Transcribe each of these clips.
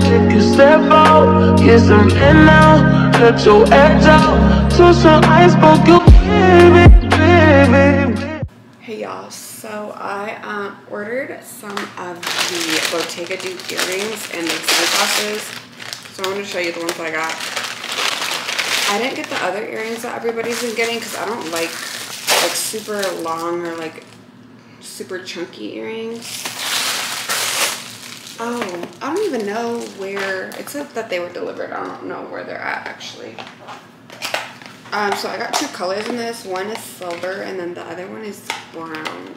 take a step out. I'm in now. Let your edge out. To some ice, spoke you, baby. Some of the Bottega Duke earrings and the sunglasses. So I'm going to show you the ones that I got. I didn't get the other earrings that everybody's been getting because I don't like like super long or like super chunky earrings. Oh, I don't even know where, except that they were delivered. I don't know where they're at actually. Um, so I got two colors in this. One is silver and then the other one is brown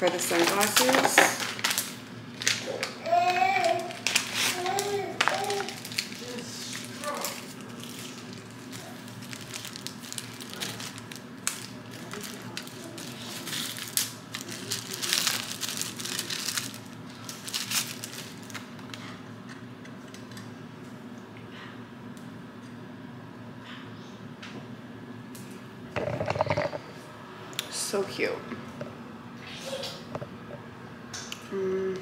for the sunglasses. So cute. Mm.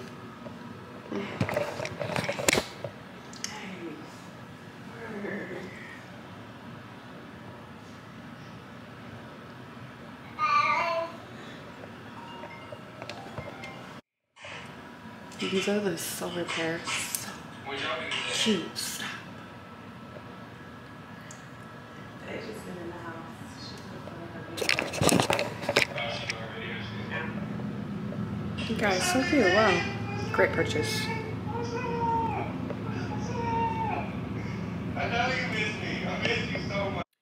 These are the silver pairs. Cute. You guys, so cute. Wow. Great purchase.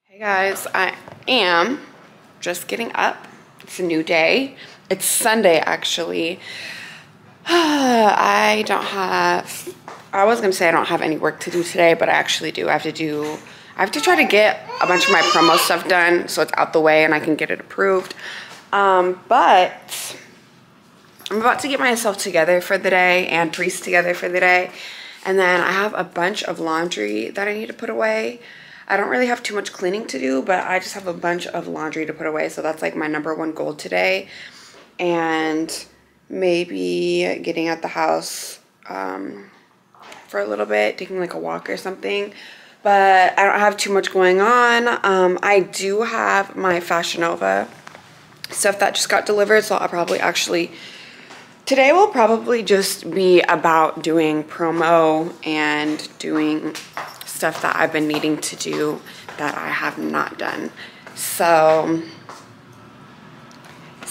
Hey guys, I am just getting up. It's a new day. It's Sunday actually. I don't have, I was gonna say I don't have any work to do today, but I actually do. I have to do, I have to try to get a bunch of my promo stuff done so it's out the way and I can get it approved. Um, but I'm about to get myself together for the day and Reese together for the day. And then I have a bunch of laundry that I need to put away. I don't really have too much cleaning to do, but I just have a bunch of laundry to put away. So that's like my number one goal today. And maybe getting at the house um, for a little bit, taking like a walk or something. But I don't have too much going on. Um, I do have my Fashion Nova stuff that just got delivered. So I'll probably actually Today will probably just be about doing promo and doing stuff that I've been needing to do that I have not done. So,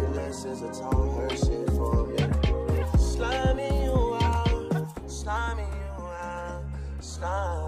in lessons I her shit for me. Sliming you out, sliming you out, sliming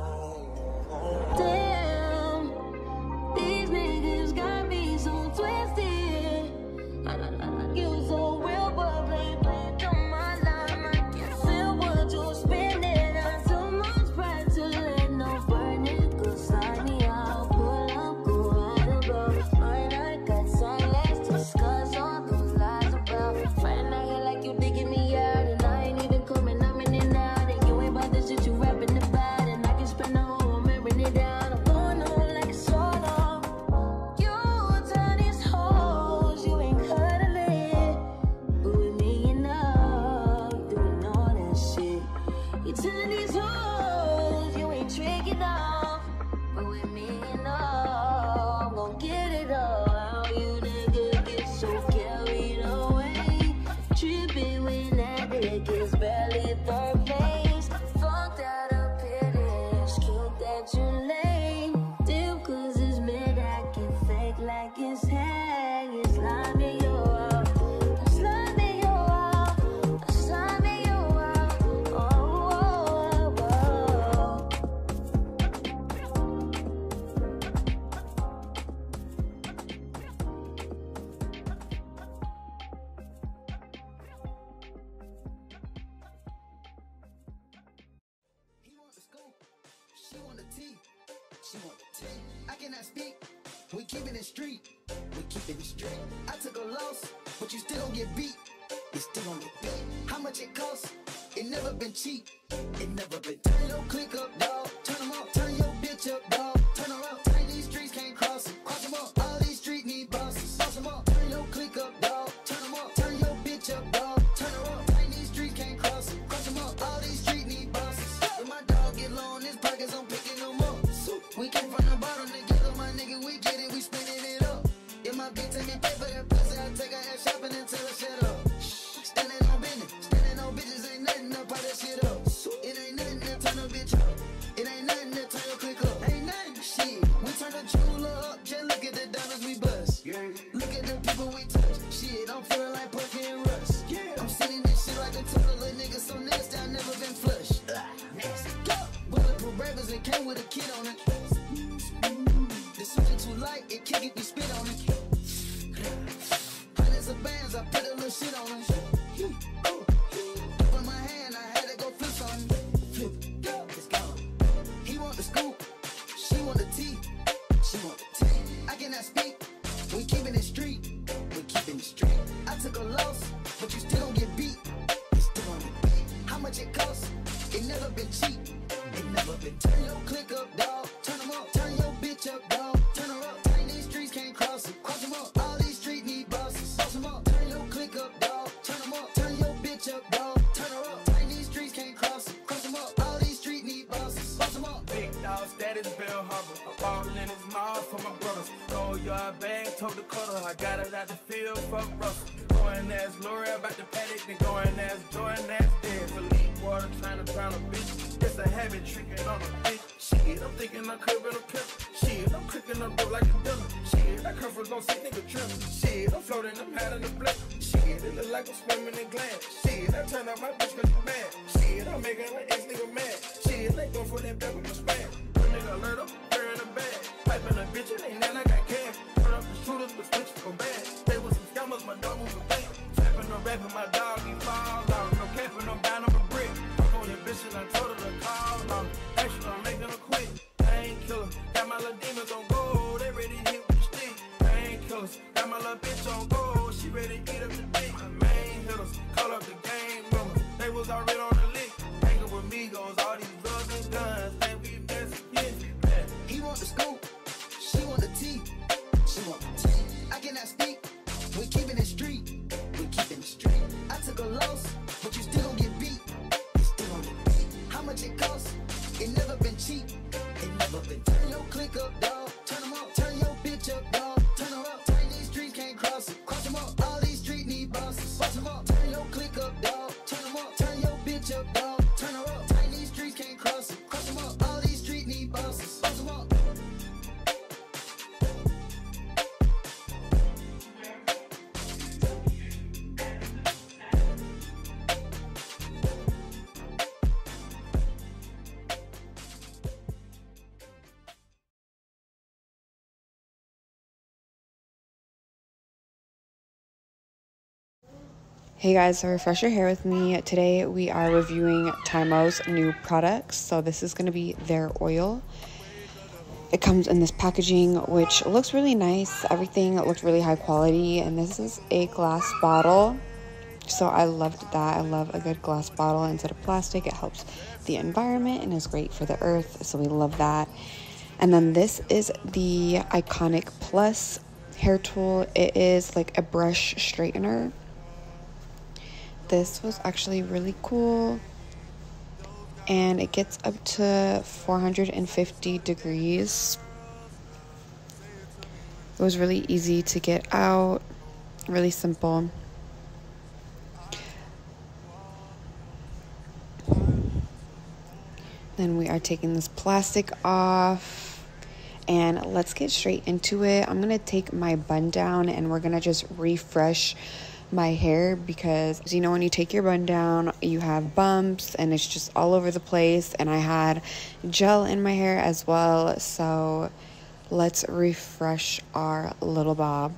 laughing, my dog. Hey guys, so Refresh Your Hair with me. Today we are reviewing TYMO's new products. So this is going to be their oil. It comes in this packaging, which looks really nice. Everything looks really high quality. And this is a glass bottle. So I loved that. I love a good glass bottle instead of plastic. It helps the environment and is great for the earth. So we love that. And then this is the Ionic Plus hair tool. It is like a brush straightener this was actually really cool and it gets up to 450 degrees. It was really easy to get out, really simple. Then we are taking this plastic off and let's get straight into it. I'm gonna take my bun down and we're gonna just refresh my hair because you know when you take your bun down, you have bumps and it's just all over the place and I had gel in my hair as well. So let's refresh our little bob.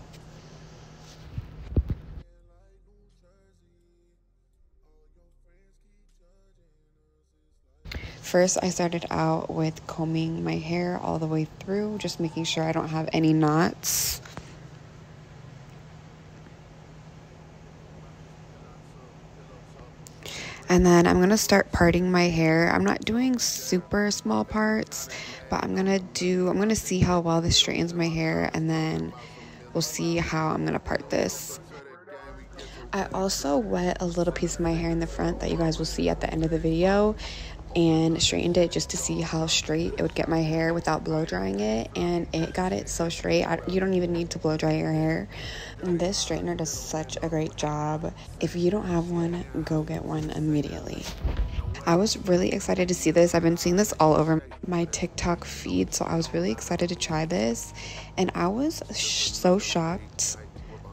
First, I started out with combing my hair all the way through, just making sure I don't have any knots. And then I'm gonna start parting my hair. I'm not doing super small parts, but I'm gonna do, I'm gonna see how well this straightens my hair and then we'll see how I'm gonna part this. I also wet a little piece of my hair in the front that you guys will see at the end of the video and straightened it just to see how straight it would get my hair without blow drying it and it got it so straight I, you don't even need to blow dry your hair and this straightener does such a great job if you don't have one go get one immediately I was really excited to see this. I've been seeing this all over my TikTok feed, so I was really excited to try this. And I was sh- so shocked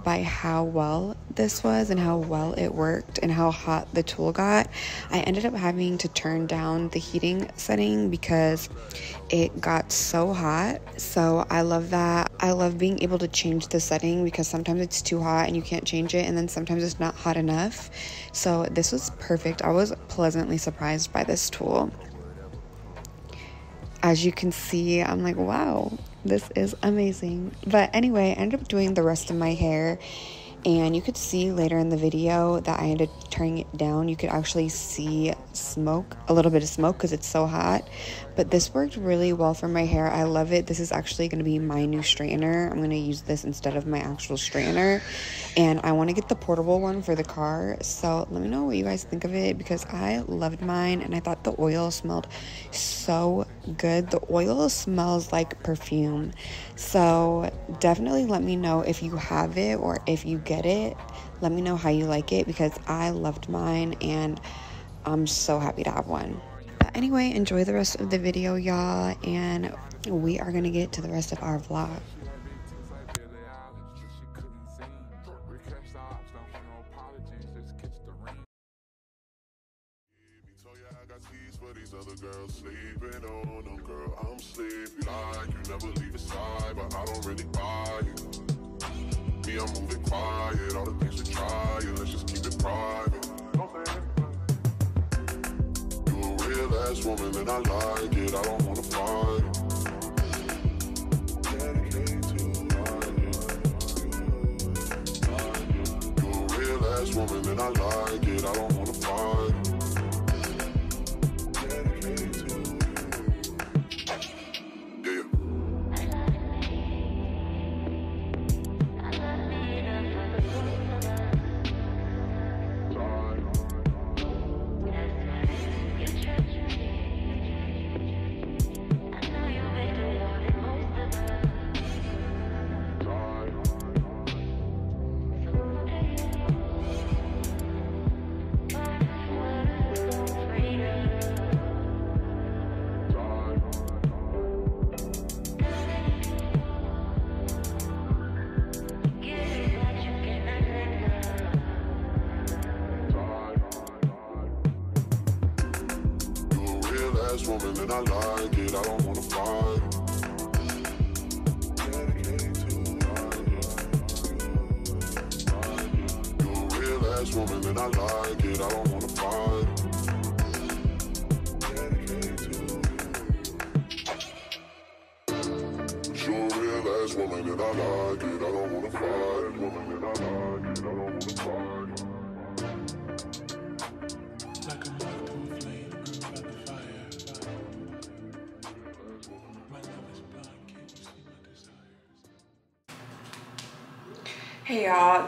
by how well this was and how well it worked and how hot the tool got. I ended up having to turn down the heating setting because it got so hot. So I love that. I love being able to change the setting because sometimes it's too hot and you can't change it, and then sometimes it's not hot enough. So this was perfect. I was pleasantly surprised by this tool. As you can see, I'm like, wow, this is amazing. But anyway, I ended up doing the rest of my hair and you could see later in the video that I ended up turning it down. You could actually see smoke, a little bit of smoke because it's so hot. But this worked really well for my hair. I love it. This is actually going to be my new straightener. I'm going to use this instead of my actual straightener. And I want to get the portable one for the car. So let me know what you guys think of it because I loved mine and I thought the oil smelled so good. The oil smells like perfume. So definitely let me know if you have it or if you get it. Let me know how you like it because I loved mine and I'm so happy to have one. Anyway, enjoy the rest of the video, y'all, and we are gonna get to the rest of our vlog. I'm moving quiet. All the things we try, let's just keep it. Ass woman and I like it. I don't wanna fight. Woman and I like it. I don't wanna fight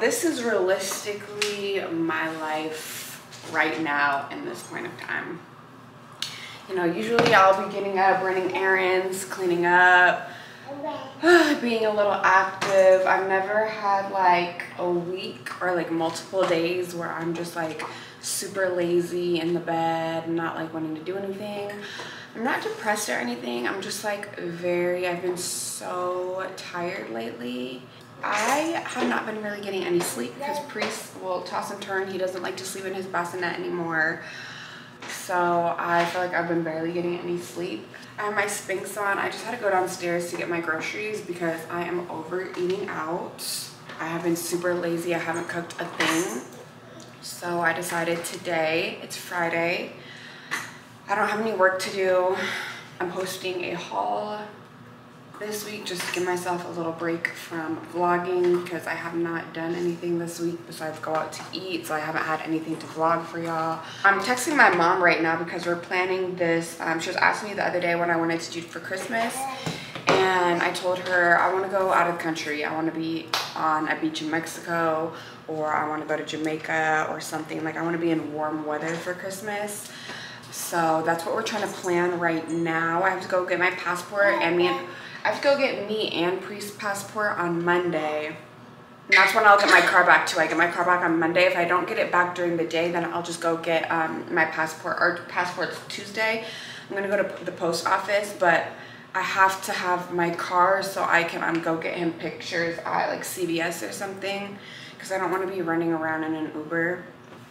this is realistically my life right now in this point of time. You know, usually I'll be getting up, running errands, cleaning up, being a little active. I've never had like a week or like multiple days where I'm just like super lazy in the bed, not like wanting to do anything. I'm not depressed or anything. I'm just like very, I've been so tired lately. I have not been really getting any sleep because Priest will toss and turn. He doesn't like to sleep in his bassinet anymore. So I feel like I've been barely getting any sleep. I have my Spanx on. I just had to go downstairs to get my groceries because I am overeating out. I have been super lazy. I haven't cooked a thing. So I decided today, it's Friday, I don't have any work to do. I'm hosting a haul this week just to give myself a little break from vlogging because I have not done anything this week besides go out to eat so I haven't had anything to vlog for y'all. I'm texting my mom right now because we're planning this. Um, she was asking me the other day what I wanted to do for Christmas and I told her I want to go out of the country. I want to be on a beach in Mexico or I want to go to Jamaica or something. Like I want to be in warm weather for Christmas. So that's what we're trying to plan right now. I have to go get my passport and me and I have to go get me and Priest's passport on Monday. And that's when I'll get my car back too. I get my car back on Monday. If I don't get it back during the day, then I'll just go get um, my passport. Our passport's Tuesday. I'm gonna go to the post office, but I have to have my car so I can um, go get him pictures at like CVS or something because I don't want to be running around in an Uber.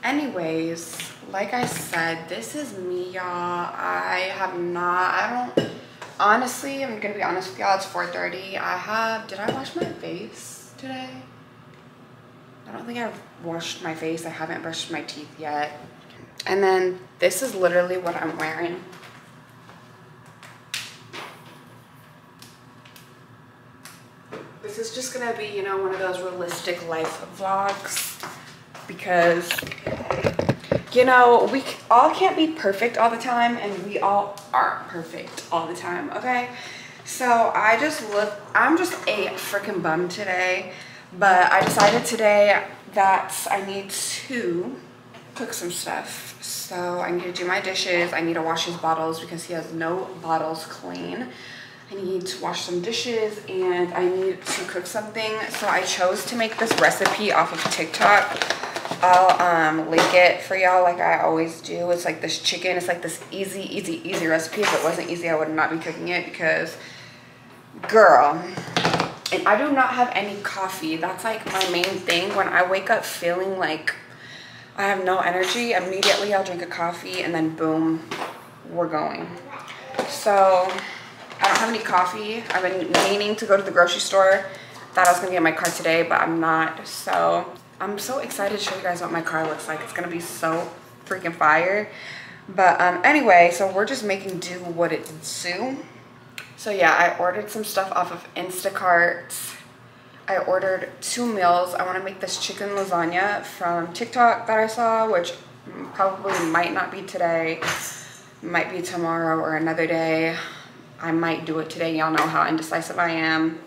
Anyways, like I said, this is me, y'all. I have not, I don't, honestly, I'm gonna be honest with y'all, it's 4.30. I have, did I wash my face today? I don't think I've washed my face. I haven't brushed my teeth yet. And then this is literally what I'm wearing. This is just gonna be, you know, one of those realistic life vlogs because, you know, we all can't be perfect all the time and we all aren't perfect all the time, okay? So I just look, I'm just a freaking bum today, but I decided today that I need to cook some stuff. So I need to do my dishes. I need to wash his bottles because he has no bottles clean. I need to wash some dishes and I need to cook something. So I chose to make this recipe off of TikTok. I'll um, link it for y'all like I always do. It's like this chicken. It's like this easy, easy, easy recipe. If it wasn't easy, I would not be cooking it because, girl, and I do not have any coffee. That's like my main thing. When I wake up feeling like I have no energy, immediately I'll drink a coffee and then boom, we're going. So I don't have any coffee. I've been meaning to go to the grocery store. Thought I was gonna get my car today, but I'm not. So I'm so excited to show you guys what my car looks like. It's gonna be so freaking fire. But um, anyway, so we're just making do what it do. So yeah, I ordered some stuff off of Instacart. I ordered two meals. I want to make this chicken lasagna from TikTok that I saw, which probably might not be today, might be tomorrow or another day. I might do it today. Y'all know how indecisive I am.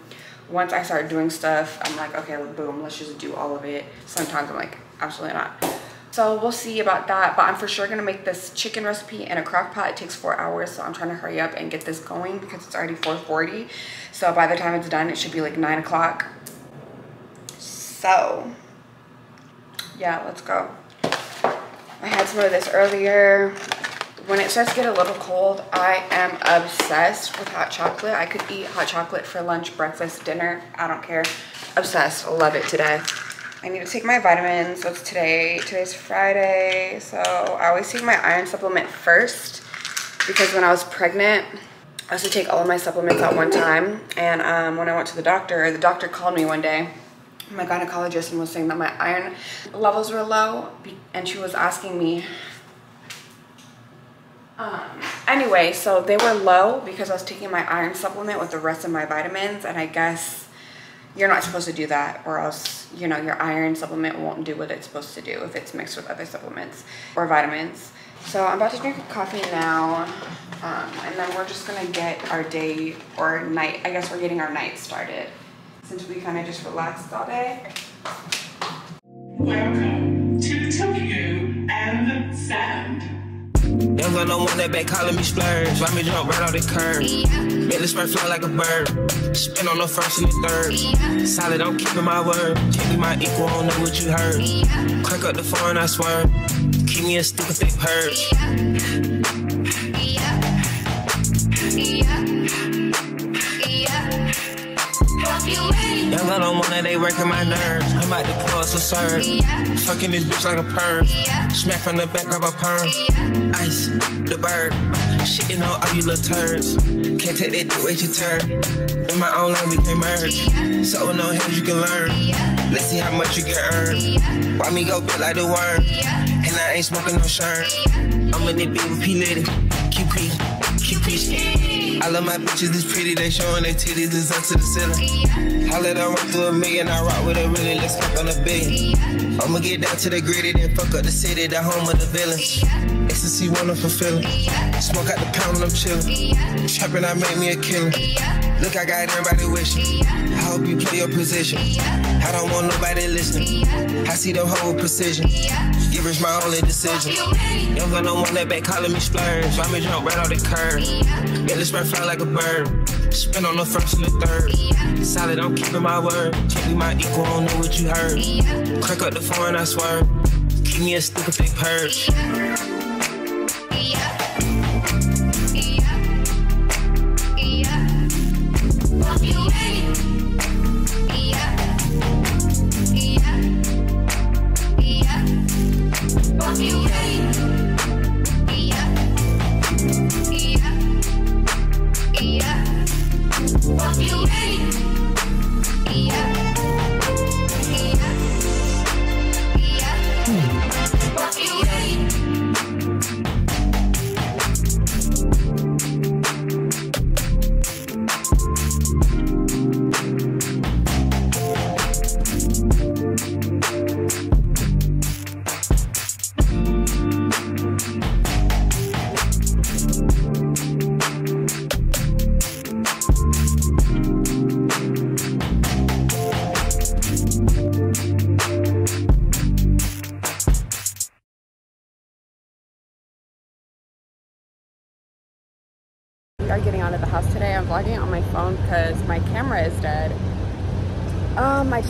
Once I start doing stuff, I'm like, okay, boom, let's just do all of it. Sometimes I'm like, absolutely not. So we'll see about that, but I'm for sure gonna make this chicken recipe in a crock pot. It takes four hours, so I'm trying to hurry up and get this going because it's already 4.40. So by the time it's done, it should be like nine o'clock. So yeah, let's go. I had some of this earlier. When it starts to get a little cold, I am obsessed with hot chocolate. I could eat hot chocolate for lunch, breakfast, dinner. I don't care. Obsessed. Love it today. I need to take my vitamins. It's today. Today's Friday. So I always take my iron supplement first because when I was pregnant, I used to take all of my supplements at one time. And um, when I went to the doctor, the doctor called me one day my gynecologist and was saying that my iron levels were low and she was asking me um, anyway so they were low because i was taking my iron supplement with the rest of my vitamins and i guess you're not supposed to do that or else you know your iron supplement won't do what it's supposed to do if it's mixed with other supplements or vitamins so i'm about to drink a coffee now um, and then we're just gonna get our day or night i guess we're getting our night started since we kind of just relaxed all day. Welcome to Tokyo and the Sound. Young gun no one that back calling me splurge. Let me jump right off the curb. Make the spurt fly like a bird. Spin on the first and the third. Solid, I'm keeping my word. Can't be my equal, I don't know what you heard. Crack up the phone, I swear. Keep me a stupid thick purge. Young on one that they wrecking my nerves. I'm about to us a serve. Fucking this bitch like a perm. Smack from the back of a perm. Ice, the bird. Shit, you know all you little turds. Can't take that dick with your turn. In my own lane, we can merge. So oh, no hands you can learn. Let's see how much you can earn. Why me go big like the worm? And I ain't smoking no shirt. I'm in it big with P Litty. QP, QP. I love my bitches, this pretty. They showing their titties, is up to the ceiling. Holla, I run through a million. I rock with a really, let's fuck on a billion. I'ma get down to the gritty, then fuck up the city, the home of the villains. Ecstasy, wonderful feeling. Smoke out the pound and I'm chillin'. Trapping, I made me a killer. Look, I got everybody wishing. I hope you play your position. I don't want nobody listening. I see the whole precision. Givers my only decision. Young gun don't want that back calling me splurge. Why me jump right off the curb? Yeah, let's spread fly like a bird. Spin on the first and the third. Solid, I'm keeping my word. Can't be my equal, don't know what you heard. Crack up the phone, I swear. Keep me a stupid big purge. We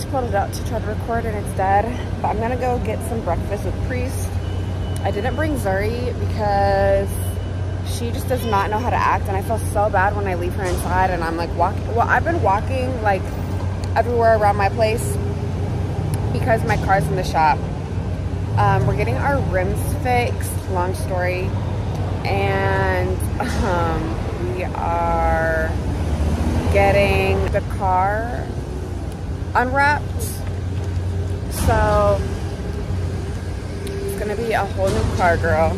pulled it out to try to record and it's dead. But I'm gonna go get some breakfast with Priest. I didn't bring Zuri because she just does not know how to act and I feel so bad when I leave her inside and I'm like walking. Well, I've been walking like everywhere around my place because my car's in the shop. Um, we're getting our rims fixed, long story. And um, we are getting the car unwrapped. So it's gonna be a whole new car, girl.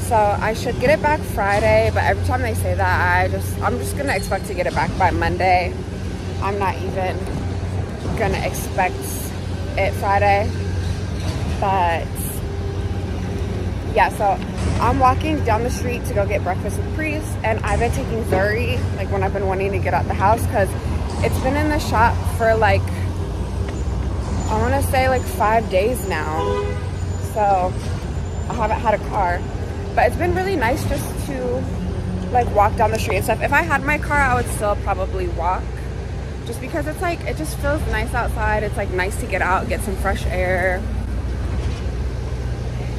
So I should get it back Friday, but every time they say that, I just I'm just gonna expect to get it back by Monday. I'm not even gonna expect it Friday, but yeah. So I'm walking down the street to go get breakfast with Priest, and I've been taking Zuri like when I've been wanting to get out the house because it's been in the shop for like I want to say like five days now. So I haven't had a car, but it's been really nice just to like walk down the street and stuff. If I had my car, I would still probably walk just because it's like it just feels nice outside. It's like nice to get out, get some fresh air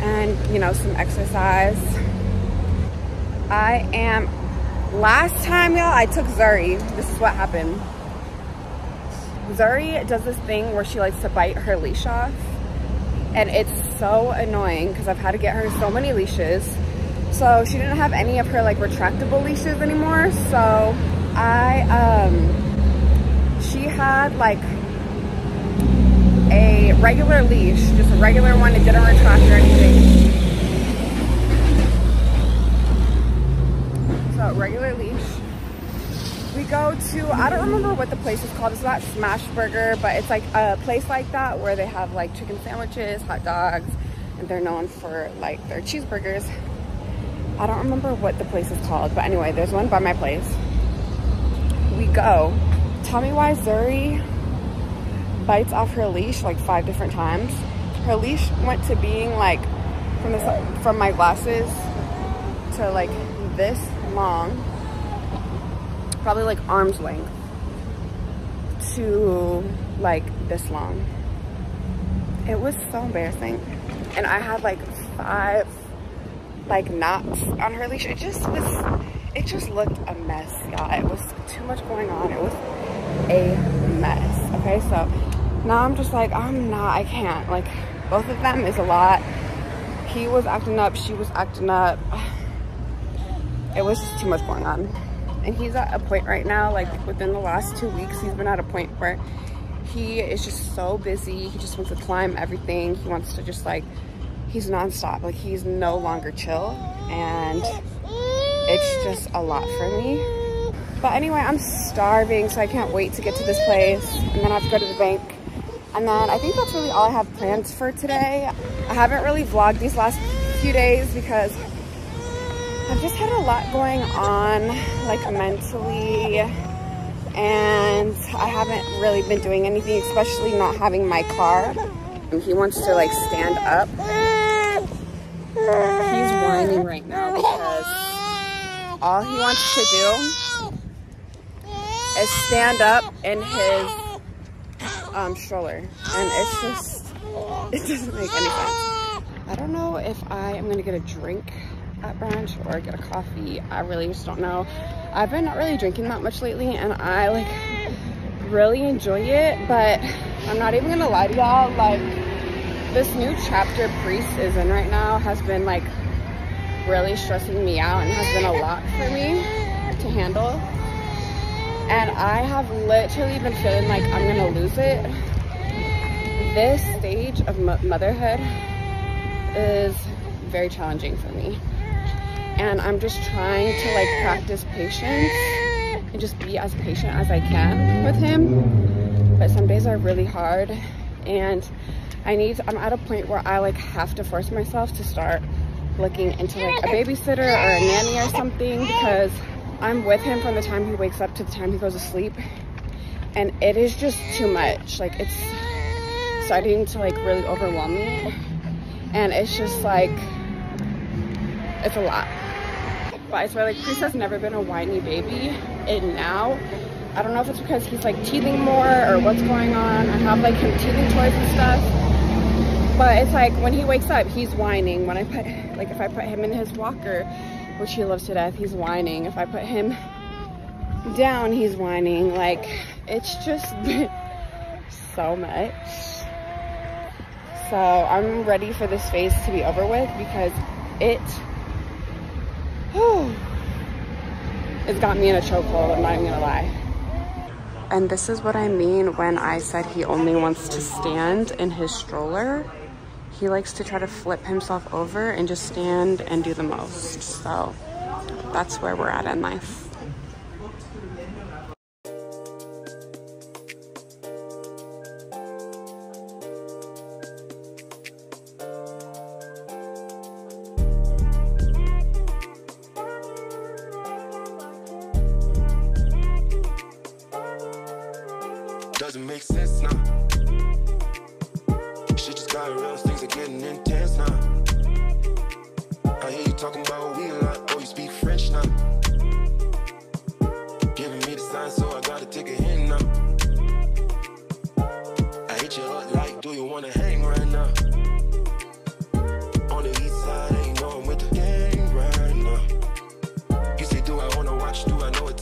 and you know some exercise I am last time y'all I took Zuri this is what happened Zuri does this thing where she likes to bite her leash off and it's so annoying because I've had to get her so many leashes so she didn't have any of her like retractable leashes anymore so I um she had like a regular leash, just a regular one. It didn't retract or anything. So regular leash. Go to, I don't remember what the place is called. It's not Smash Burger, but it's like a place like that where they have like chicken sandwiches, hot dogs, and they're known for like their cheeseburgers. I don't remember what the place is called, but anyway, there's one by my place. We go. Tell me why Zuri bites off her leash like five different times. Her leash went to being like from the from my glasses to like this long, probably like arm's length to like this long. It was so embarrassing. And I had like five like knots on her leash. It just was, it just looked a mess, y'all. It was too much going on. It was a mess. Okay, so now I'm just like, I'm not, I can't. Like, both of them is a lot. He was acting up, she was acting up. It was just too much going on. And he's at a point right now, like within the last two weeks, he's been at a point where he is just so busy. He just wants to climb everything. He wants to just like, he's nonstop. Like he's no longer chill, and it's just a lot for me. But anyway, I'm starving, so I can't wait to get to this place, and then I have to go to the bank. And then I think that's really all I have plans for today. I haven't really vlogged these last few days because I've just had a lot going on, like mentally, and I haven't really been doing anything, especially not having my car. And he wants to like stand up. He's whining right now because all he wants to do is stand up in his um, stroller, and it's just, it doesn't make any sense. I don't know if I am gonna get a drink at brunch or get a coffee. I really just don't know. I've been not really drinking that much lately and I like really enjoy it, but I'm not even gonna lie to y'all, like this new chapter Priest is in right now has been like really stressing me out and has been a lot for me to handle. And I have literally been feeling like I'm gonna lose it. This stage of motherhood is very challenging for me and I'm just trying to like practice patience and just be as patient as I can with him. But some days are really hard and I need, I'm at a point where I like have to force myself to start looking into like a babysitter or a nanny or something because I'm with him from the time he wakes up to the time he goes to sleep and it is just too much. Like it's starting to like really overwhelm me and it's just like, it's a lot I swear like Priest has never been a whiny baby and now I don't know if it's because he's like teething more or what's going on I have like him teething toys and stuff but it's like when he wakes up he's whining. When I put like if I put him in his walker which he loves to death he's whining. If I put him down he's whining. Like it's just so much. So I'm ready for this phase to be over with because it it's got me in a chokehold, I'm not even gonna lie. And this is what I mean when I said he only wants to stand in his stroller. He likes to try to flip himself over and just stand and do the most. So that's where we're at in life.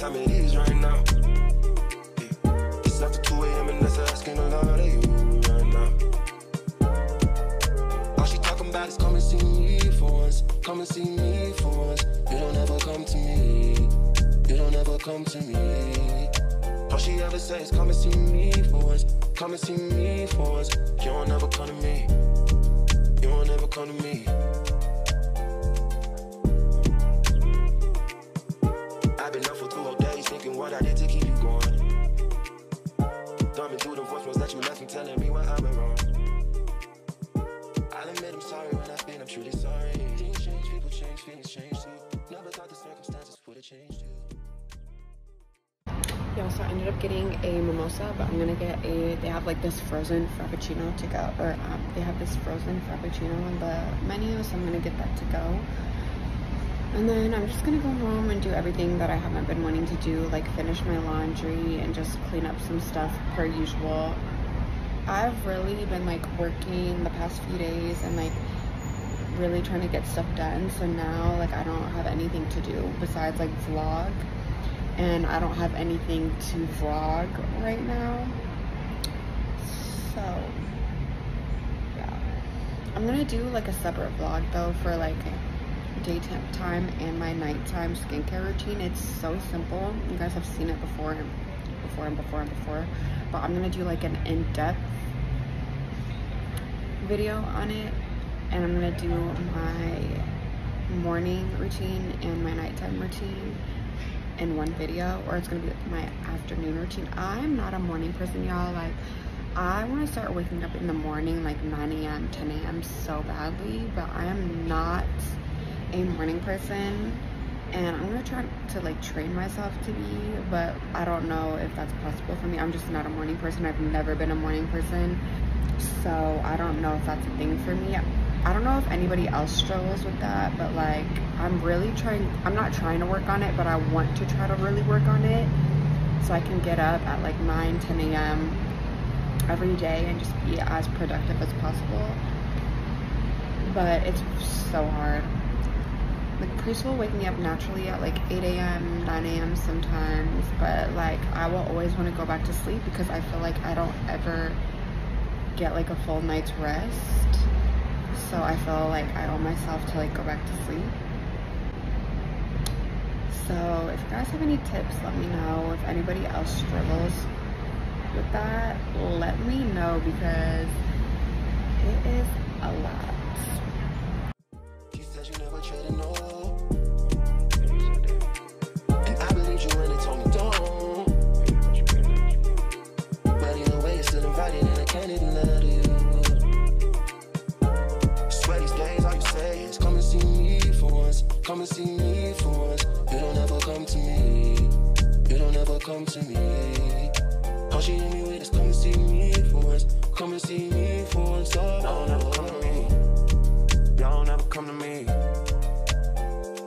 Time it is right now? It's after 2 a.m. and that's asking a lot of you right now. All she talking about is come and see me for once. Come and see me for once. You don't ever come to me. You don't ever come to me. All she ever says come and see me for once. Come and see me for once. You don't ever come to me. You don't ever come to me. Yeah, so I ended up getting a mimosa, but I'm gonna get a, they have like this frozen Frappuccino to go, or um, they have this frozen Frappuccino on the menu, so I'm gonna get that to go. And then I'm just gonna go home and do everything that I haven't been wanting to do, like finish my laundry and just clean up some stuff per usual. I've really been like working the past few days and like really trying to get stuff done. So now like I don't have anything to do besides like vlog and I don't have anything to vlog right now. So yeah. I'm gonna do like a separate vlog though for like daytime and my nighttime skincare routine. It's so simple. You guys have seen it before and before and before and before. But I'm gonna do like an in-depth video on it and I'm gonna do my morning routine and my nighttime routine in one video or it's gonna be my afternoon routine. I'm not a morning person y'all. Like i want to start waking up in the morning like 9 a.m 10 a.m so badly but i am not a morning person and i'm gonna try to like train myself to be but i don't know if that's possible for me. I'm just not a morning person. I've never been a morning person so i don't know if that's a thing for me I don't know if anybody else struggles with that, but like I'm really trying, I'm not trying to work on it, but I want to try to really work on it so I can get up at like 9, 10 a.m. every day and just be as productive as possible. But it's so hard. Like Priest will wake me up naturally at like 8 a.m., 9 a.m. sometimes, but like I will always want to go back to sleep because I feel like I don't ever get like a full night's rest so I feel like I owe myself to like go back to sleep. So if you guys have any tips, let me know. If anybody else struggles with that, let me know because it is a lot. Come to me. All she hit me come and see me for once. Come and see me for once. Oh, no, never come to me. Y'all never come to me.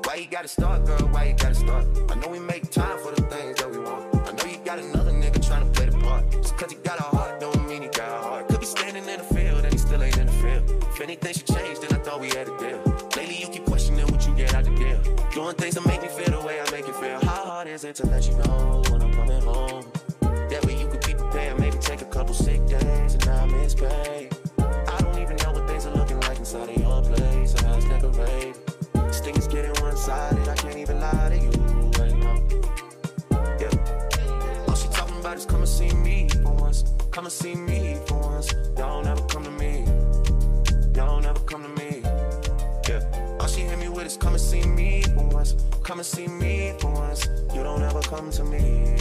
Why you gotta start, girl? Why you gotta start? I know we make time for the things that we want. I know you got another nigga trying to play the part. Just cause he got a heart, don't mean he got a heart. Could be standing in the field and he still ain't in the field. If anything should change, then I thought we had a deal. Lately you keep questioning what you get out the deal. Doing things to make me feel the way I make you feel. How hard is it to let you know sick days and not miss pay. I don't even know what things are looking like inside of your place or how it's decorated. This thing is getting one-sided, I can't even lie to you right. Yeah. All she talking about is come and see me for once. Come and see me for once. Y'all never come to me. Y'all never come to me. Yeah. All she hit me with is come and see me for once. Come and see me for once. You don't ever come to me.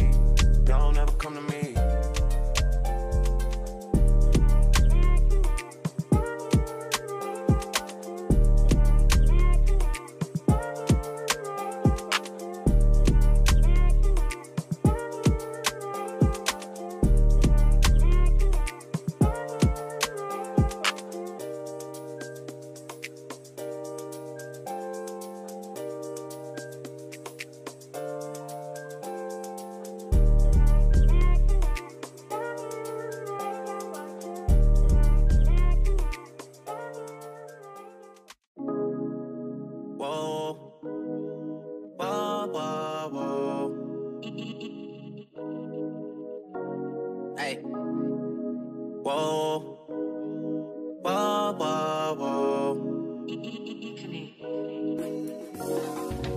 Y'all never come to me.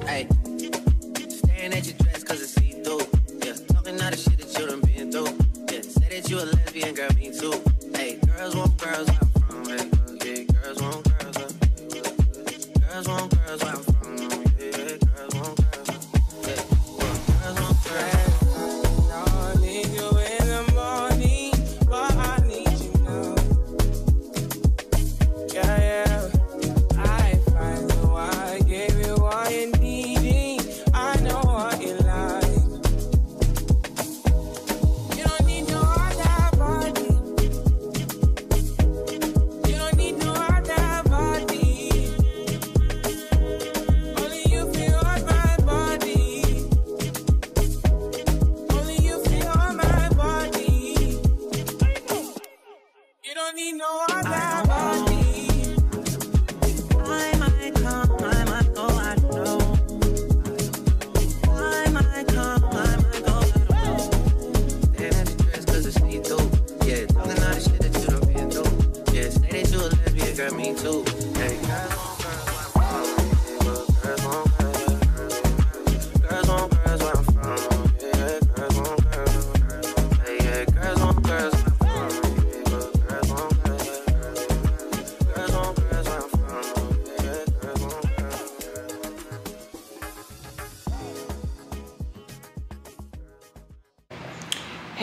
Staying staring at your dress cause it's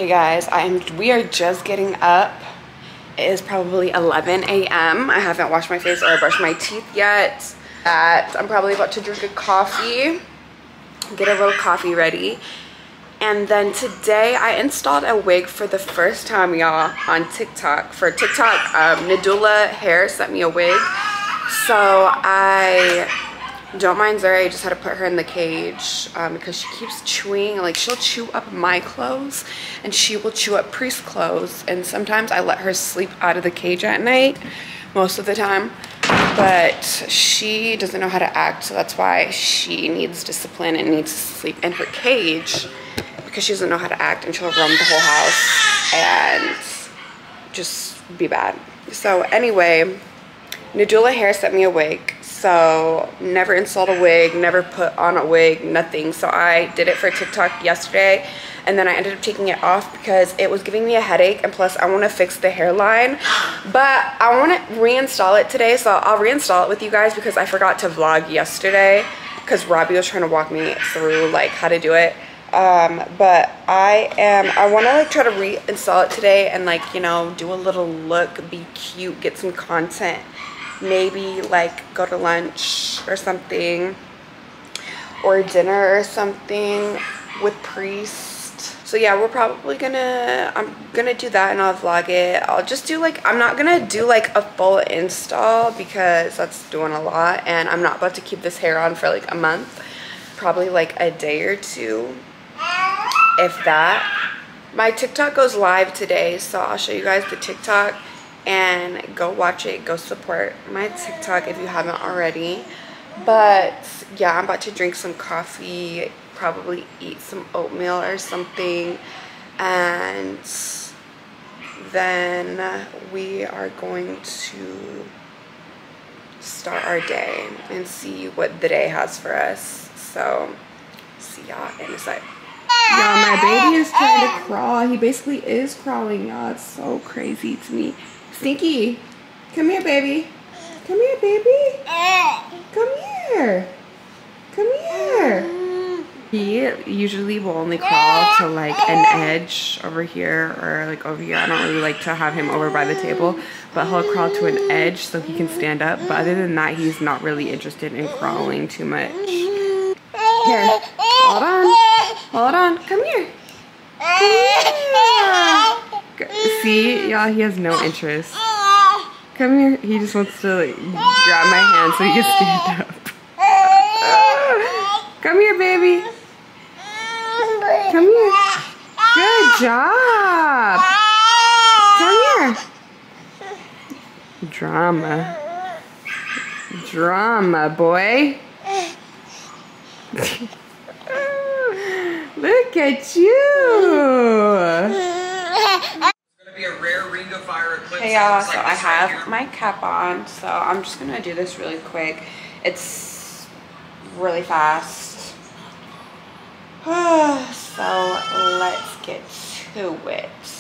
Guys, I'm we are just getting up. It is probably 11 a.m. I haven't washed my face or brushed my teeth yet. That I'm probably about to drink a coffee, get a little coffee ready. And then today I installed a wig for the first time, y'all, on TikTok. For TikTok, um, Nadula Hair sent me a wig. So I don't mind Zuri, I just had to put her in the cage um, because she keeps chewing, like she'll chew up my clothes and she will chew up Priest's clothes. And sometimes I let her sleep out of the cage at night, most of the time. But she doesn't know how to act, so that's why she needs discipline and needs to sleep in her cage because she doesn't know how to act and she'll roam the whole house and just be bad. So anyway, Nadula Hair set me a wig so never installed a wig never put on a wig nothing. So i did it for tiktok yesterday and then i ended up taking it off because it was giving me a headache and plus i want to fix the hairline. But i want to reinstall it today so i'll reinstall it with you guys because i forgot to vlog yesterday because robbie was trying to walk me through like how to do it. Um but i am i want to like try to reinstall it today and like you know do a little look be cute get some content maybe like go to lunch or something or dinner or something with priest. So yeah we're probably gonna i'm gonna do that and i'll vlog it. I'll just do like i'm not gonna do like a full install because that's doing a lot and i'm not about to keep this hair on for like a month. Probably like a day or two. If that. My tiktok goes live today so i'll show you guys the tiktok and go watch it go support my tiktok if you haven't already but yeah i'm about to drink some coffee probably eat some oatmeal or something and then we are going to start our day and see what the day has for us so see y'all in a sec Y'all, my baby is trying to crawl. He basically is crawling, y'all. It's so crazy to me. Stinky, come here, baby. Come here, baby. Come here. Come here. He usually will only crawl to like an edge over here or like over here. I don't really like to have him over by the table, but he'll crawl to an edge so he can stand up. But other than that, he's not really interested in crawling too much. Here, hold on. Hold on. Come here. Come here. See, y'all, he has no interest. Come here. He just wants to like, grab my hand so he can stand up. Come here, baby. Come here. Good job. Come here. Drama. Drama, boy. Look at you. Hey y'all, so I have my cap on, so I'm just gonna do this really quick. It's really fast. so let's get to it.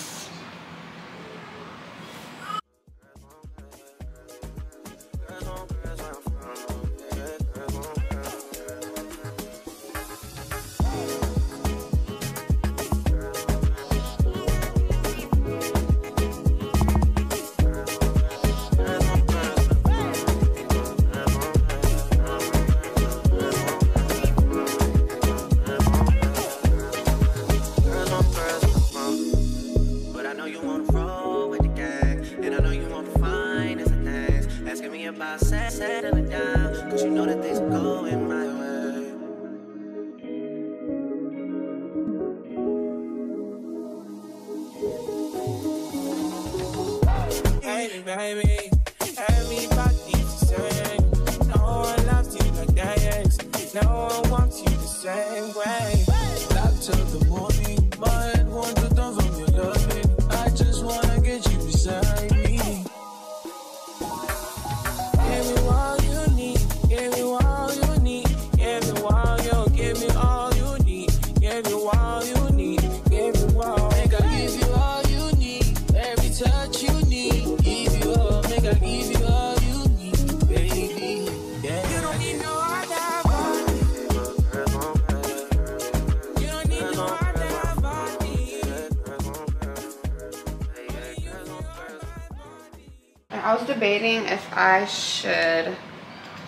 I should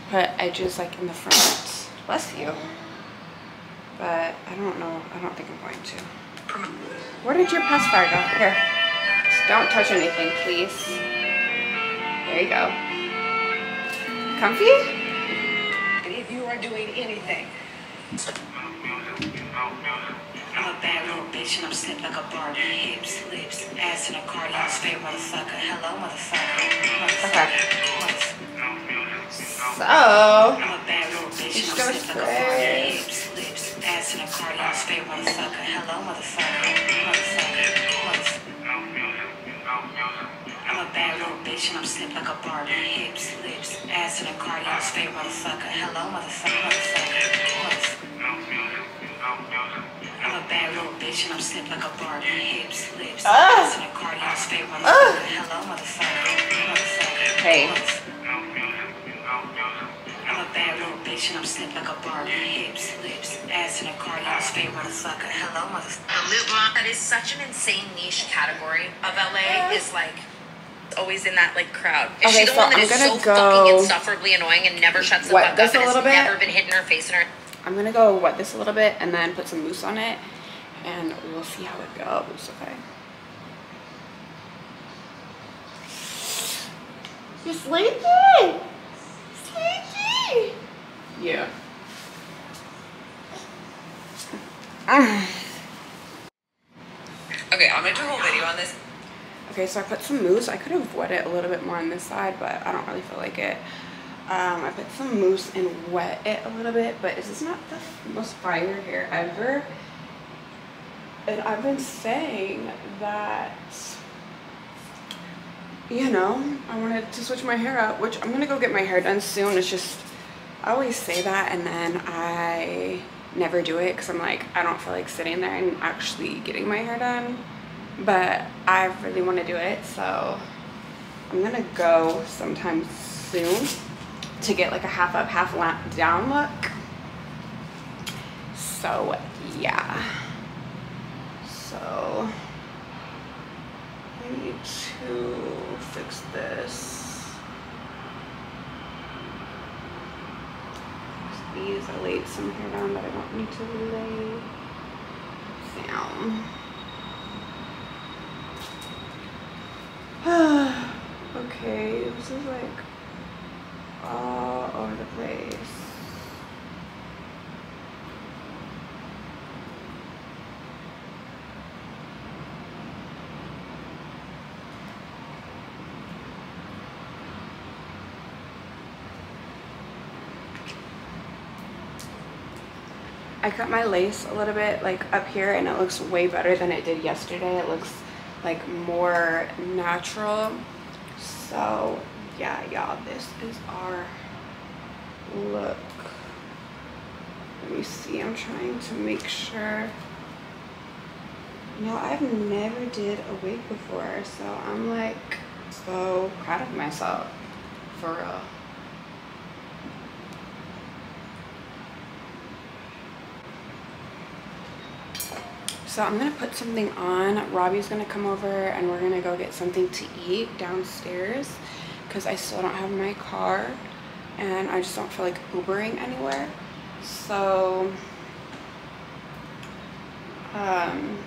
put edges like in the front. Bless you. But I don't know. I don't think I'm going to. Where did your pacifier go? Here. Just don't touch anything, please. There you go. Comfy? And if you are doing anything, I'm a bad little bitch and I'm slick like a Barbie. Hips, lips, ass in a car, favorite motherfucker. Hello, motherfucker. So, I'm a bad little bitch and I'm slick like a Barbie. Hips, lips, ass in a car, favorite motherfucker. Hello, motherfucker. Motherfucker. Motherfucker. I'm a bad little bitch and I'm slick like a Barbie. Hips, lips, ass in a car, favorite motherfucker. Hello, motherfucker. Motherfucker. I'm a bad little bitch and I'm slick like a Barbie. Hips, lips, Ah. ass in a car, y'all's favorite motherfucker. Hello, motherfucker. Motherfucker. Hey. I'm a bad little bitch and I'm slick like a Barbie. Hips, lips, ass in a car, y'all's favorite motherfucker. Hello, motherfucker. Lip balm that is such an insane niche category of LA is like always in that like crowd. Is Okay, she the so one that I'm is so go- fucking insufferably annoying and never shuts the Wet fuck up a and has bit. never been hitting her face in her I'm gonna go wet this a little bit and then put some mousse on it and we'll see how it goes, okay? You sleepy? Sleepy? Yeah. Okay, I'm gonna do a whole video on this. Okay, so I put some mousse. I could have wet it a little bit more on this side, but I don't really feel like it. Um, I put some mousse and wet it a little bit, but this is not the most fire hair ever. And I've been saying that, you know, I wanted to switch my hair out, which I'm gonna go get my hair done soon. It's just, I always say that and then I never do it because I'm like, I don't feel like sitting there and actually getting my hair done. But I really want to do it, so I'm gonna go sometime soon to get like a half up, half down look. So yeah. So I need to fix this. These I laid some hair down that I don't need to lay down. okay, this is like all over the place. I cut my lace a little bit like up here and it looks way better than it did yesterday. It looks like more natural. So yeah, y'all, this is our look. Let me see, I'm trying to make sure. No, I've never did a wig before, so I'm like so proud of myself, for real. So I'm gonna put something on. Robbie's gonna come over and we're gonna go get something to eat downstairs because I still don't have my car and I just don't feel like Ubering anywhere. So, um,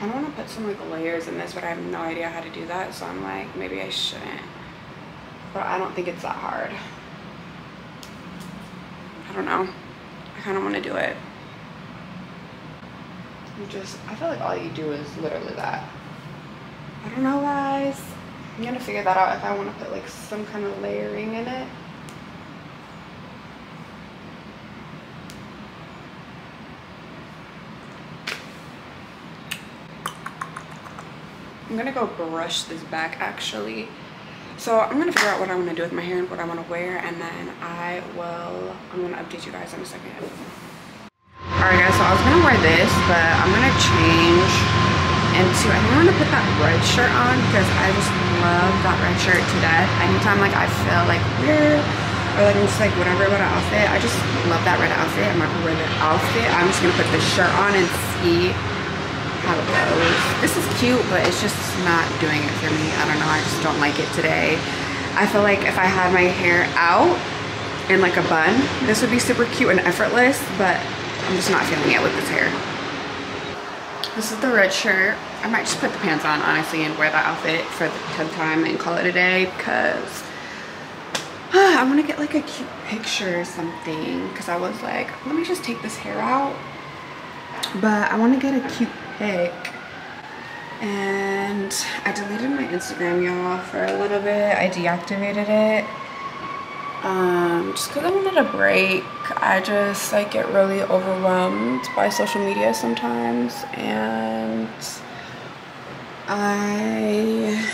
I want to put some like layers in this, but I have no idea how to do that. So I'm like, maybe I shouldn't. But I don't think it's that hard. I don't know. I kind of want to do it. You just, I feel like all you do is literally that. I don't know, guys. I'm gonna figure that out if I want to put like some kind of layering in it. I'm gonna go brush this back actually. So I'm gonna figure out what I want to do with my hair and what I want to wear, and then I will. I'm gonna update you guys in a second. Alright guys, so I was gonna wear this, but I'm gonna change into, I think I'm gonna put that red shirt on because I just love that red shirt to death. Anytime like I feel like weird or like I'm just like whatever about an outfit, I just love that red outfit. I'm not gonna wear the outfit. I'm just gonna put this shirt on and see how it goes. This is cute, but it's just not doing it for me. I don't know, I just don't like it today. I feel like if I had my hair out in like a bun, this would be super cute and effortless, but I'm just not feeling it with this hair. This is the red shirt. I might just put the pants on, honestly, and wear that outfit for the 10th time and call it a day because I want to get like a cute picture or something because I was like, let me just take this hair out. But I want to get a cute pic. And I deleted my Instagram, y'all, for a little bit. I deactivated it um, just because I wanted a break. I just like get really overwhelmed by social media sometimes, and I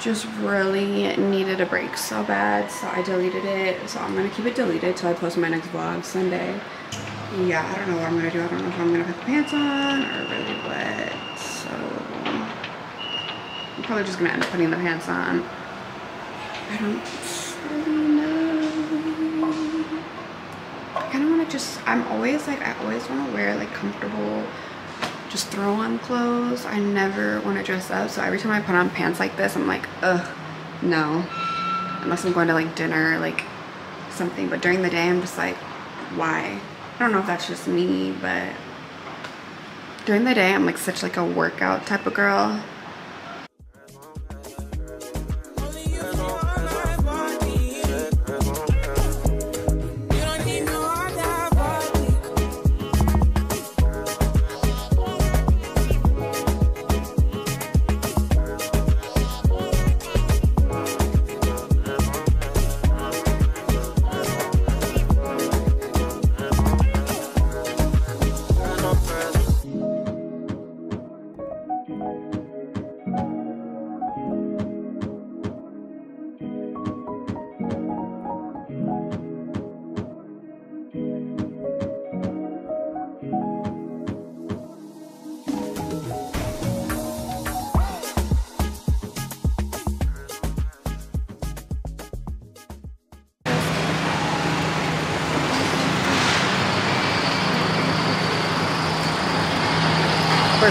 just really needed a break so bad, so I deleted it. So I'm gonna keep it deleted till I post my next vlog Sunday. Yeah, I don't know what I'm gonna do. I don't know if I'm gonna put the pants on or really what. So I'm probably just gonna end up putting the pants on. I don't I kind of want to just, I'm always like, I always want to wear like comfortable, just throw on clothes. I never want to dress up. So every time I put on pants like this, I'm like, ugh, no. Unless I'm going to like dinner, like something. But during the day, I'm just like, why? I don't know if that's just me, but during the day, I'm like such like a workout type of girl.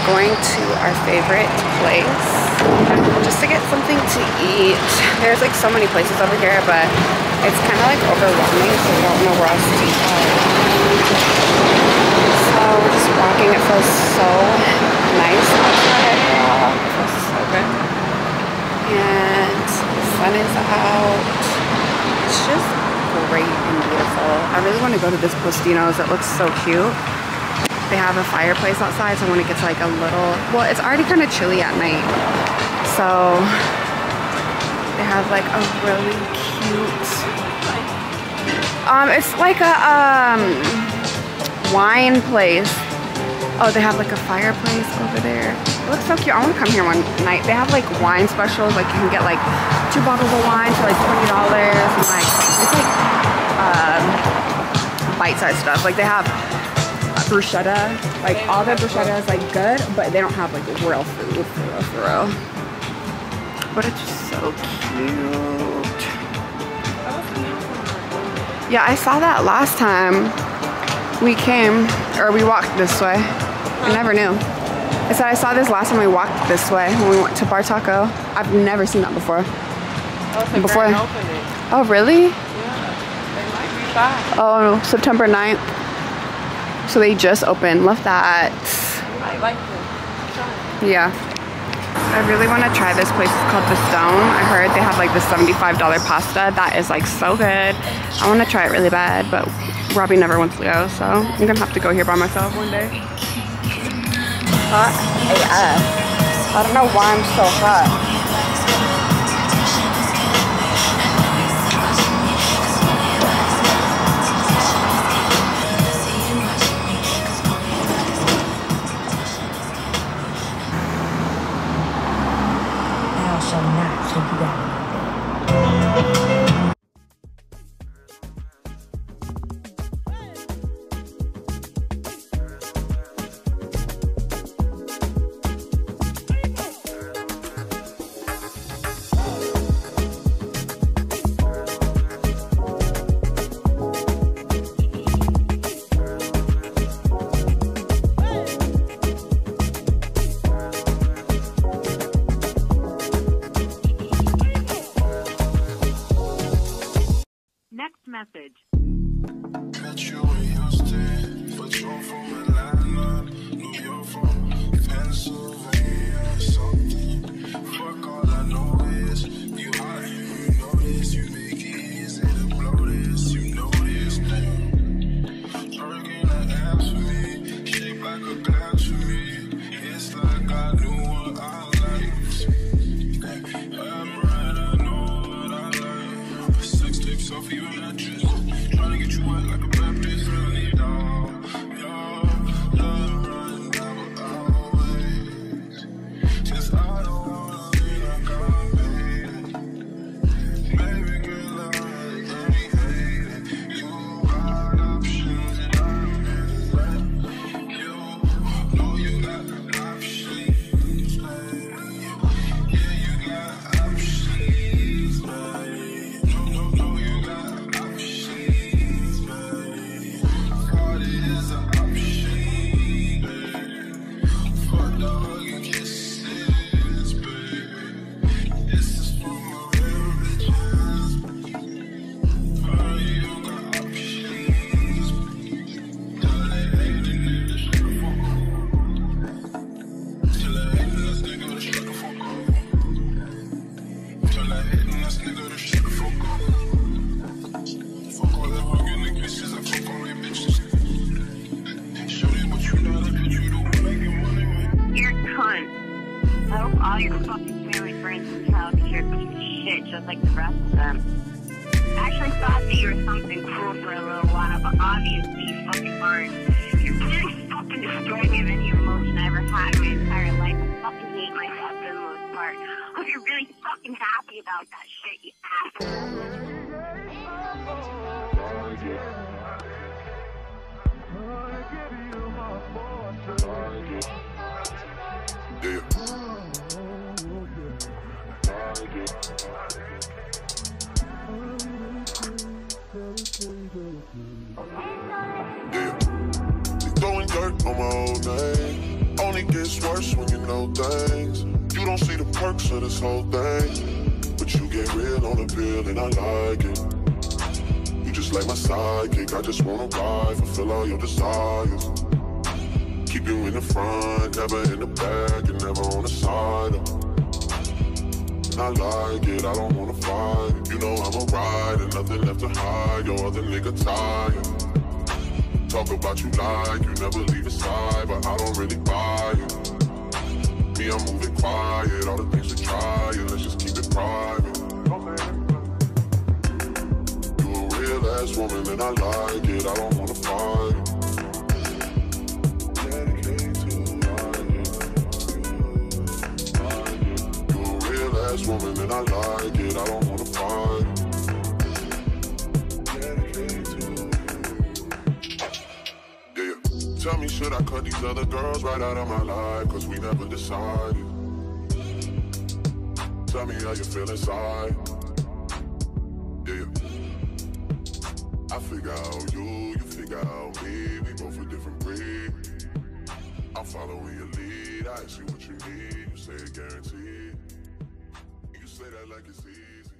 We're going to our favorite place just to get something to eat. There's like so many places over here, but it's kind of like overwhelming, so we don't know where else to eat. So we're just walking. It feels so nice outside. It feels so good. And the sun is out. It's just great and beautiful. I really want to go to this Postino's. It looks so cute they have a fireplace outside so when it gets like a little well it's already kind of chilly at night. So they have like a really cute um it's like a um wine place. Oh they have like a fireplace over there. It looks so cute. I want to come here one night. They have like wine specials like you can get like two bottles of wine for like 20 dollars and like it's like um bite-sized stuff. Like they have bruschetta. Like all the bruschetta is like good, but they don't have like real food for real, for real. But it's just so cute. Yeah, I saw that last time we came, or we walked this way. I never knew. I said I saw this last time we walked this way when we went to Bar Taco. I've never seen that before. Oh, before. Oh, really? Yeah, they might be back. Oh, September 9th. So they just opened. Love that. I like it. Yeah. I really want to try this place. It's called The Stone. I heard they have like the $75 pasta. That is like so good. I want to try it really bad, but Robbie never wants to go, so I'm going to have to go here by myself one day. Hot AF. I don't know why I'm so hot. Perks of this whole thing. But you get real on the pill and I like it. You just like my sidekick. I just wanna ride, fulfill all your desires. Keep you in the front, never in the back, and never on the side. And I like it, I don't wanna fight. You know I'm a ride, and nothing left to hide. Your other nigga tired. Talk about you like you never leave his side, but I don't really buy it. Me, I'm moving quiet, all the things we try, and let's just keep it private. You a real ass woman, and I like it, I don't wanna fight. Woman, and I like it, I don't wanna fight tell me, should I cut these other girls right out of my life? Cause we never decided. Tell me how you feel inside. Yeah. I figure out you, you figure out me. We both a different breed. I'm following your lead. I see what you need. You say it guaranteed. You say that like it's easy.